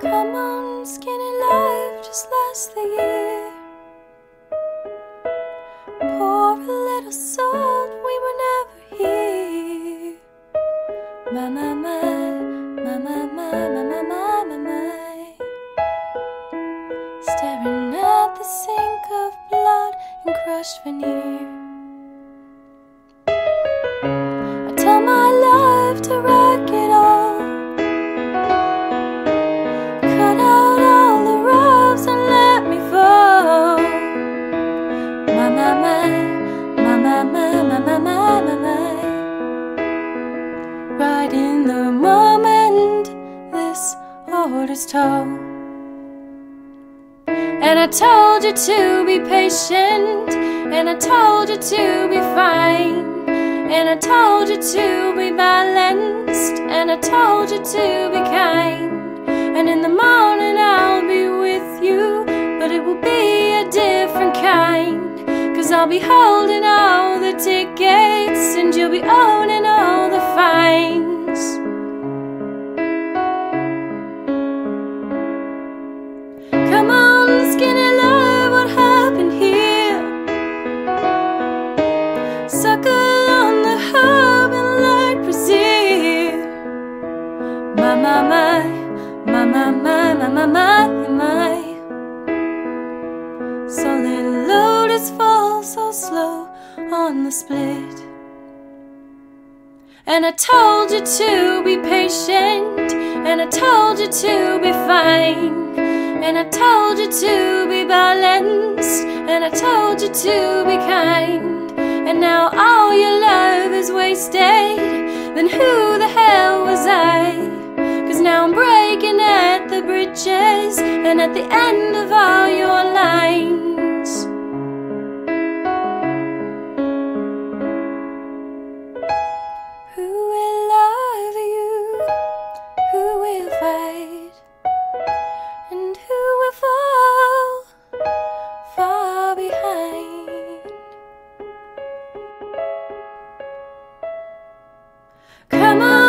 Come on, skinny love just last the year. Pour a little salt, we were never here. My, my, my, my, my, my, my, my, my, my, Staring at the sink of blood and crushed veneer. The moment, this order's told. And I told you to be patient, and I told you to be fine. And I told you to be balanced, and I told you to be kind. And in the morning I'll be with you, but it will be a different kind. Cause I'll be holding all the tickets, and you'll be owning on the split. And I told you to be patient, and I told you to be fine. And I told you to be balanced, and I told you to be kind. And now all your love is wasted, then who the hell was I? Cause now I'm breaking at the bridges, and at the end of all Come on.